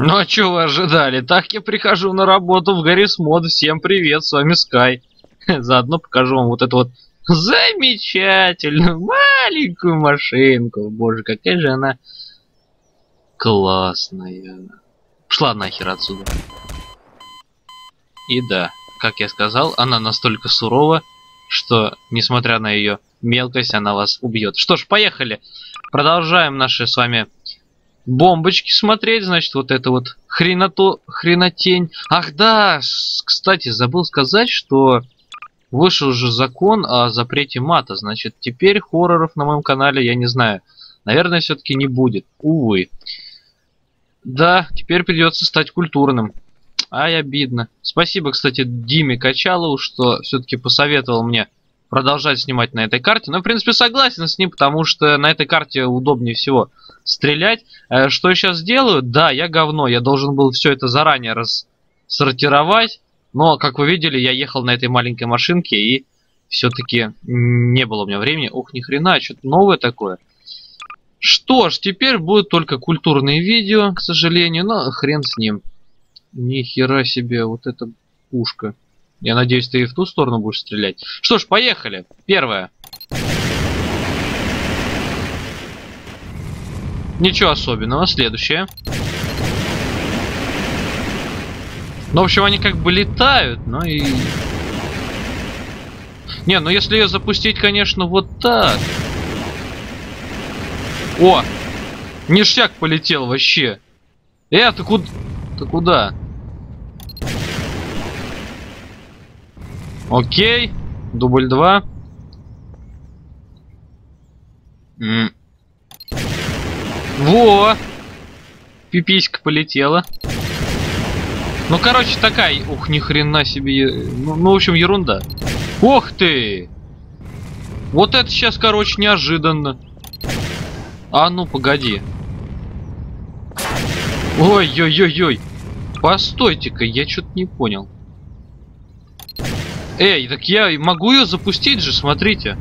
Ну а что вы ожидали? Так я прихожу на работу в Гаррис Мод. Всем привет, с вами Скай. Заодно покажу вам вот эту вот замечательную маленькую машинку. Боже, какая же она классная. Пошла нахер отсюда. И да, как я сказал, она настолько сурова, что, несмотря на ее мелкость, она вас убьет. Что ж, поехали. Продолжаем наши с вами бомбочки смотреть, значит, вот это вот хренато, хренотень. Ах да, кстати, забыл сказать, что вышел же закон о запрете мата, значит, теперь хорроров на моем канале, я не знаю, наверное, все-таки не будет, увы. Да, теперь придется стать культурным. Ай, обидно. Спасибо, кстати, Диме Качалову, что все-таки посоветовал мне продолжать снимать на этой карте. Но, в принципе, согласен с ним, потому что на этой карте удобнее всего стрелять. Э, что я сейчас делаю? Да, я говно. Я должен был все это заранее рассортировать. Но, как вы видели, я ехал на этой маленькой машинке и все-таки не было у меня времени. Ох, ни хрена, что-то новое такое. Что ж, теперь будут только культурные видео, к сожалению, но хрен с ним. Ни хера себе, вот эта пушка. Я надеюсь, ты и в ту сторону будешь стрелять. Что ж, поехали. Первое. Ничего особенного. Следующее. Ну, в общем, они как бы летают, но и... Не, ну если ее запустить, конечно, вот так. О! Ништяк полетел вообще. Э, ты куда? Ты куда? Окей. Дубль 2. М Во! Пиписька полетела. Ну, короче, такая... Ух, ни хрена себе... Ну, ну, в общем, ерунда. Ох ты! Вот это сейчас, короче, неожиданно. А ну, погоди. Ой-ой-ой-ой. Постойте-ка, я что-то не понял. Эй, так я могу ее запустить же, смотрите.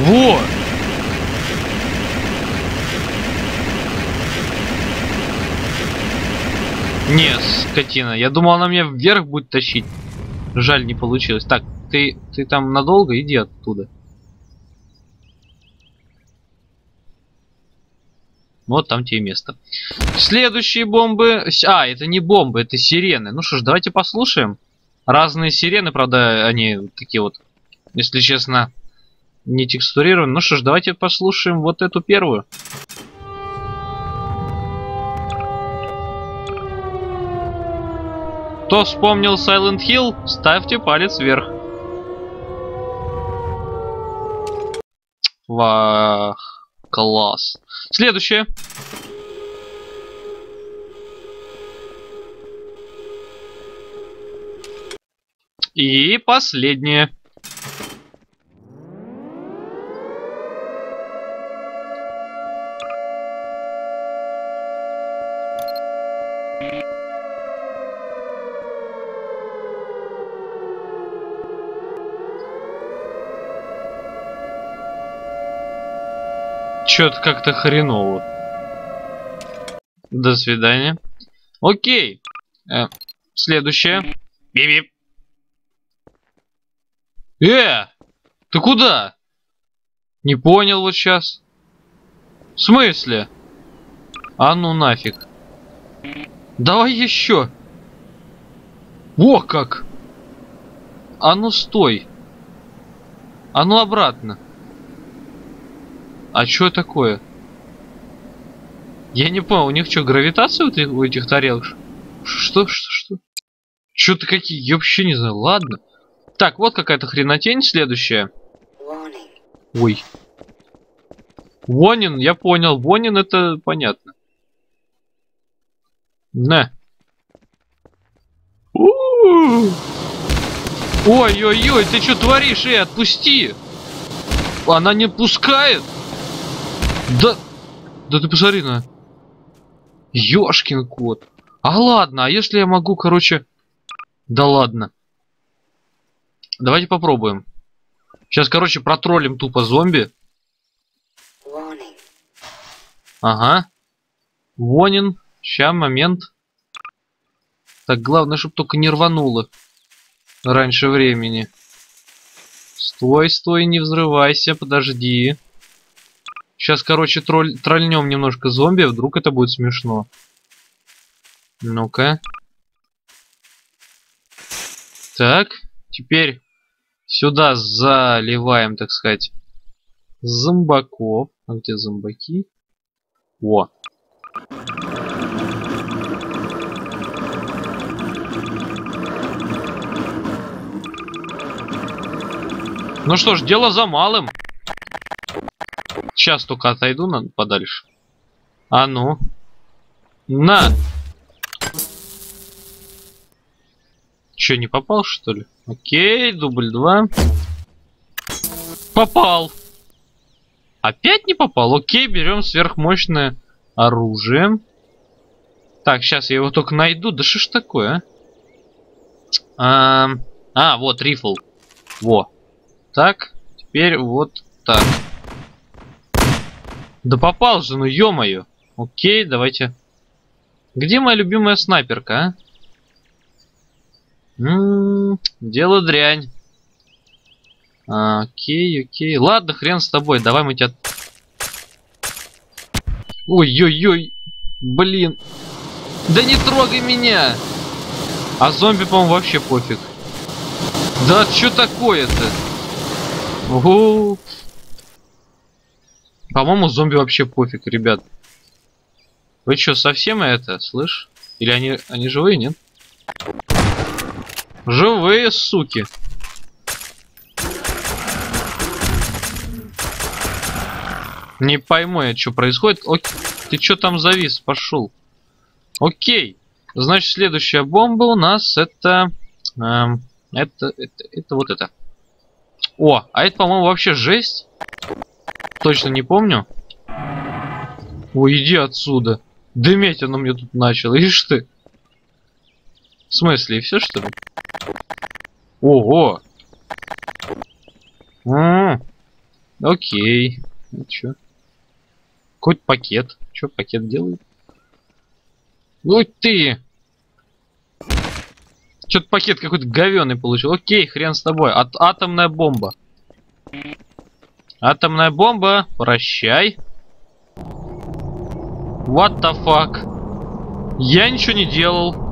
Во! Не, скотина. Я думал, она меня вверх будет тащить. Жаль, не получилось. Так, ты, ты там надолго? Иди оттуда. Вот там тебе место. Следующие бомбы... А, это не бомбы, это сирены. Ну что ж, давайте послушаем. Разные сирены, правда, они такие вот, если честно, не текстурированы. Ну что ж, давайте послушаем вот эту первую. Кто вспомнил Silent Hill, ставьте палец вверх. Вах, класс. Следующее. И последнее. Чё-то как-то хреново. До свидания. Окей. Э, следующее. Бип-бип. Э! Ты куда? Не понял вот сейчас. В смысле? А ну нафиг. Давай еще. О, как! А ну стой. А ну обратно. А что такое? Я не понял, у них что, гравитация у этих, у этих тарелок? Что, что, что? Что-то какие, я вообще не знаю, ладно. Так, вот какая-то хренотень следующая. Ой. Вонин, я понял. Вонин это понятно. На. Ой-ой-ой, ты что творишь? Эй, отпусти! Она не пускает? Да... Да ты посмотри на... Ёшкин кот. А ладно, а если я могу, короче... Да ладно. Давайте попробуем. Сейчас, короче, протроллим тупо зомби. Ага. Вонин. Ща, момент. Так, главное, чтобы только не рвануло. Раньше времени. Стой, стой, не взрывайся, подожди. Сейчас, короче, тролль, тролльнем немножко зомби, вдруг это будет смешно. Ну-ка. Так, теперь сюда заливаем, так сказать, зомбаков. А где зомбаки? О. Ну что ж, дело за малым. Сейчас только отойду на подальше. А ну. На! Че, не попал, что ли? Окей, дубль 2. Попал! Опять не попал? Окей, берем сверхмощное оружие. Так, сейчас я его только найду. Да что ж такое, а? А, вот, рифл. Во. Так, теперь вот так. Да попал же, ну ё-моё. Окей, давайте. Где моя любимая снайперка, а? М -м -м, дело дрянь. А, окей, окей. Ладно, хрен с тобой, давай мы тебя... Ой-ой-ой, блин. Да не трогай меня! А зомби, по-моему, вообще пофиг. Да что такое-то? Ого. По-моему, зомби вообще пофиг, ребят. Вы что, совсем это, слышь? Или они, они живые, нет? Живые, суки. Не пойму я, что происходит. О, ты что там завис? Пошел. Окей. Значит, следующая бомба у нас это... Эм, это, это, это вот это. О, а это, по-моему, вообще жесть. Точно не помню. Ой, иди отсюда. Дыметь оно мне тут начало, ишь ты. В смысле, и все что ли? Ого! А -а -а. Окей. Ну чё? Какой-то пакет. Чё пакет делает? Ну ты! Что-то пакет какой-то говёный получил. Окей, хрен с тобой. От атомная бомба. Атомная бомба, прощай. What the fuck? Я ничего не делал.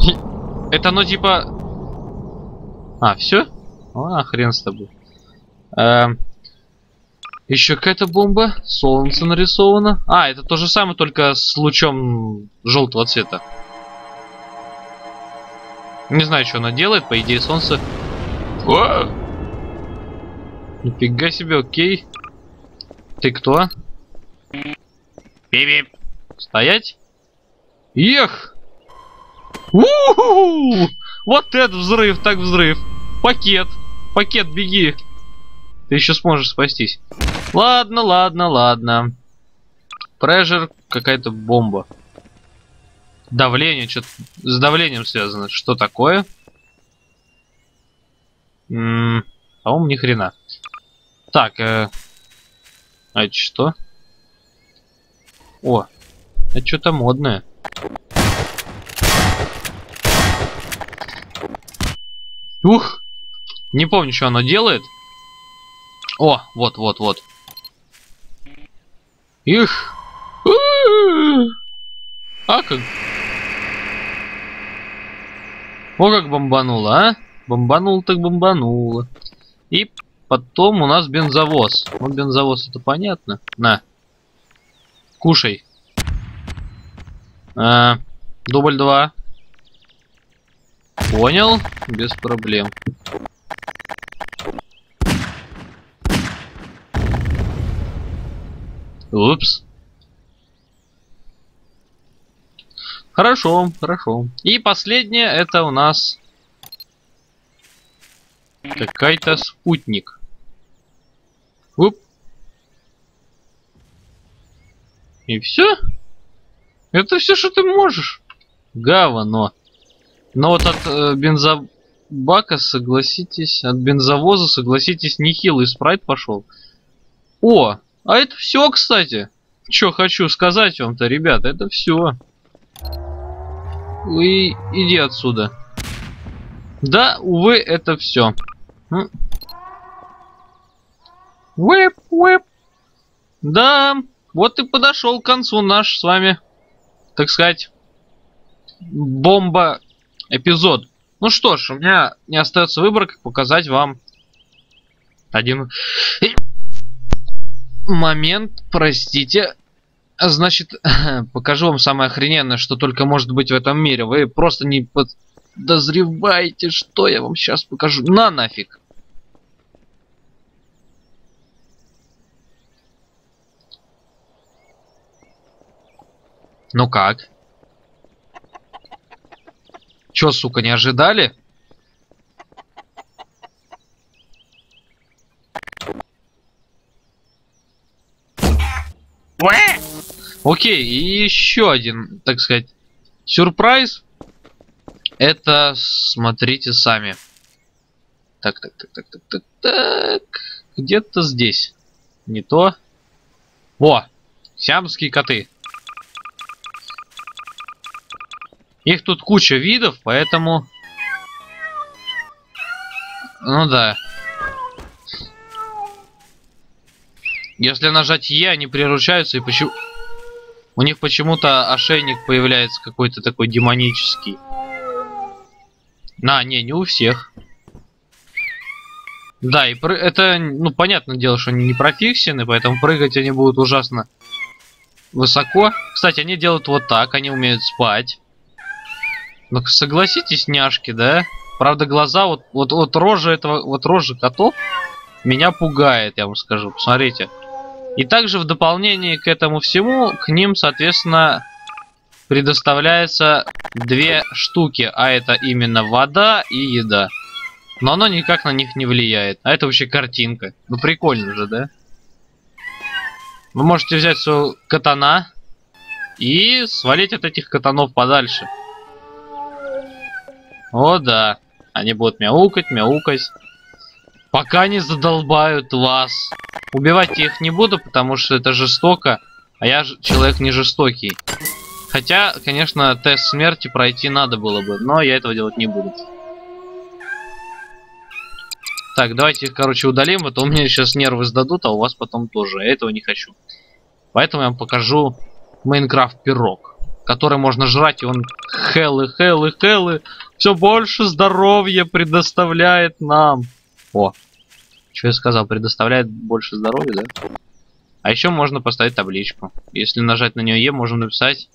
Это оно типа... А, все? А, хрен с тобой. Эм... Еще какая-то бомба. Солнце нарисовано. А, это то же самое, только с лучом желтого цвета. Не знаю, что она делает. По идее, солнце... О! Нифига себе, окей. Ты кто? Пип-пип. Стоять. Ех! У -ху -ху! Вот это взрыв, так взрыв. Пакет. Пакет, беги. Ты еще сможешь спастись. Ладно, ладно, ладно. Прежер какая-то бомба. Давление, что-то с давлением связано. Что такое? М -м, по-моему, ни хрена. Так, э... а это что? О, это что-то модное. Ух! Не помню, что оно делает. О, вот, вот, вот. Их! А как? О, как бомбануло, а? Бомбанул так бомбануло. И потом у нас бензовоз. Ну, бензовоз это понятно. На. Кушай. А, дубль 2. Понял? Без проблем. Упс. Хорошо, хорошо. И последнее это у нас какая-то спутник. Уп. И все? Это все, что ты можешь? Говно. Но вот от э, бензобака, согласитесь, от бензовоза, согласитесь, нехилый спрайт пошел. О, а это все, кстати. что хочу сказать вам-то, ребята, это все. Вы иди отсюда. Да, увы, это все. Уэп, уэп. Да, вот и подошел к концу наш с вами, так сказать, бомба эпизод. Ну что ж, у меня не остается выбора, как показать вам один момент, простите. Значит, покажу вам самое охрененное, что только может быть в этом мире. Вы просто не подозреваете, что я вам сейчас покажу. На нафиг. Ну как? Чё, сука, не ожидали? Окей, и еще один, так сказать, сюрприз. Это смотрите сами. Так, так, так, так, так, так, так. Где-то здесь. Не то. Во! Сиамские коты. Их тут куча видов, поэтому... Ну да. Если нажать Е, они приручаются и почему... У них почему-то ошейник появляется какой-то такой демонический. На, не, не у всех. Да, и пры... это, ну, понятное дело, что они не профиксены, поэтому прыгать они будут ужасно высоко. Кстати, они делают вот так, они умеют спать. Ну, согласитесь, няшки, да? Правда, глаза, вот, вот, вот рожа этого, вот рожа котов меня пугает, я вам скажу. Посмотрите. И также в дополнение к этому всему, к ним, соответственно, предоставляется две штуки, а это именно вода и еда. Но оно никак на них не влияет. А это вообще картинка. Ну прикольно же, да? Вы можете взять свою катана и свалить от этих катанов подальше. О да, они будут мяукать, мяукать. Пока не задолбают вас. Убивать их не буду, потому что это жестоко, а я человек не жестокий. Хотя, конечно, тест смерти пройти надо было бы, но я этого делать не буду. Так, давайте их, короче, удалим, а то у меня сейчас нервы сдадут, а у вас потом тоже. Я этого не хочу. Поэтому я вам покажу Майнкрафт пирог, который можно жрать, и он хелы, хелы, хелы, все больше здоровья предоставляет нам. О, что я сказал, предоставляет больше здоровья, да? А еще можно поставить табличку. Если нажать на нее Е, можно написать,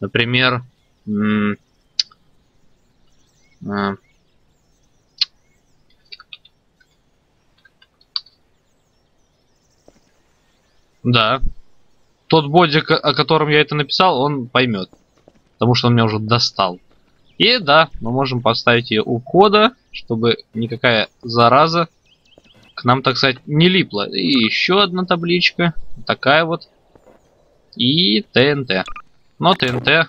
например, а, да. Тот бодик, о котором я это написал, он поймет. Потому что он меня уже достал. И да, мы можем поставить ее у входа, чтобы никакая зараза к нам, так сказать, не липла. И еще одна табличка. Такая вот. И ТНТ. Но ТНТ...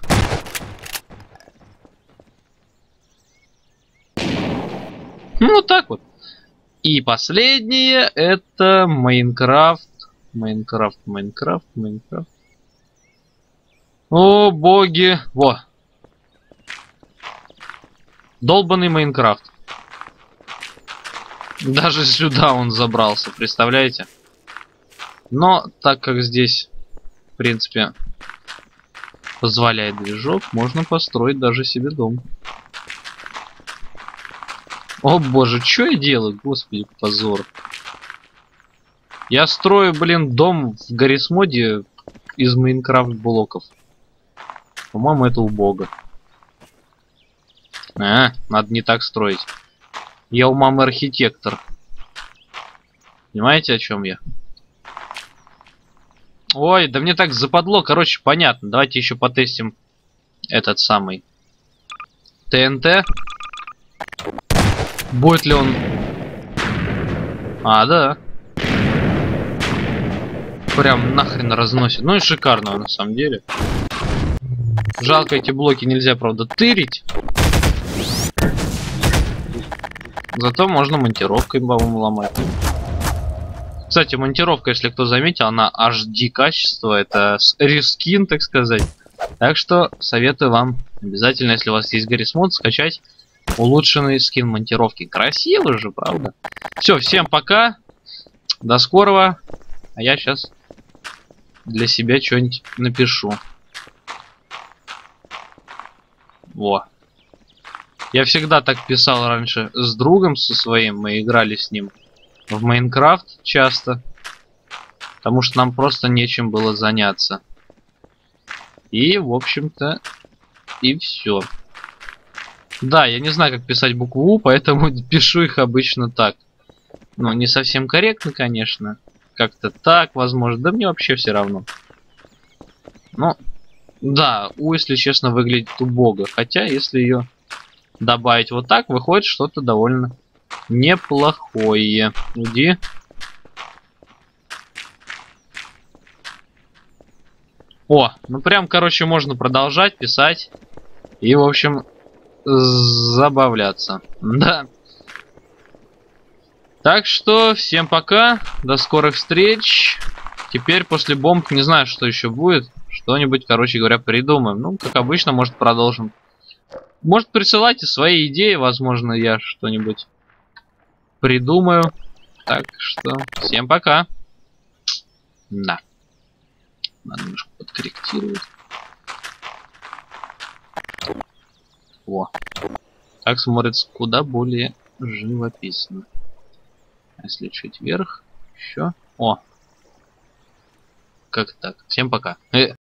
Ну, вот так вот. И последнее это Minecraft. Minecraft, Minecraft, Minecraft. О, боги. Во. Долбанный Minecraft. Даже сюда он забрался, представляете? Но так как здесь, в принципе, позволяет движок, можно построить даже себе дом. О боже, что я делаю? Господи, позор. Я строю, блин, дом в Гаррисмоде из Майнкрафт блоков. По-моему, это убого. А, надо не так строить. Я у мамы архитектор. Понимаете, о чем я? Ой, да мне так западло. Короче, понятно. Давайте еще потестим этот самый ТНТ. Будет ли он... А, да. Прям нахрен разносит. Ну и шикарно на самом деле. Жалко, эти блоки нельзя, правда, тырить. Зато можно монтировкой, по ломать. Кстати, монтировка, если кто заметил, она HD качество, это рескин, так сказать. Так что советую вам обязательно, если у вас есть Гаррис Мод, скачать улучшенный скин монтировки. Красиво же, правда? Все, всем пока. До скорого. А я сейчас для себя что-нибудь напишу. Во. Я всегда так писал раньше с другом со своим, мы играли с ним в Майнкрафт часто. Потому что нам просто нечем было заняться. И, в общем-то, и все. Да, я не знаю, как писать букву поэтому пишу их обычно так. Ну, не совсем корректно, конечно. Как-то так, возможно. Да мне вообще все равно. Ну, да, У, если честно, выглядит убого. Хотя, если ее добавить вот так, выходит что-то довольно неплохое. Иди. О, ну прям, короче, можно продолжать писать. И, в общем, забавляться. Да. Так что, всем пока. До скорых встреч. Теперь после бомб не знаю, что еще будет. Что-нибудь, короче говоря, придумаем. Ну, как обычно, может, продолжим. Может, присылайте свои идеи, возможно, я что-нибудь придумаю. Так что, всем пока. Да. Надо немножко подкорректировать. О. Так смотрится куда более живописно. Если чуть вверх, еще. О. Как так? Всем пока. Э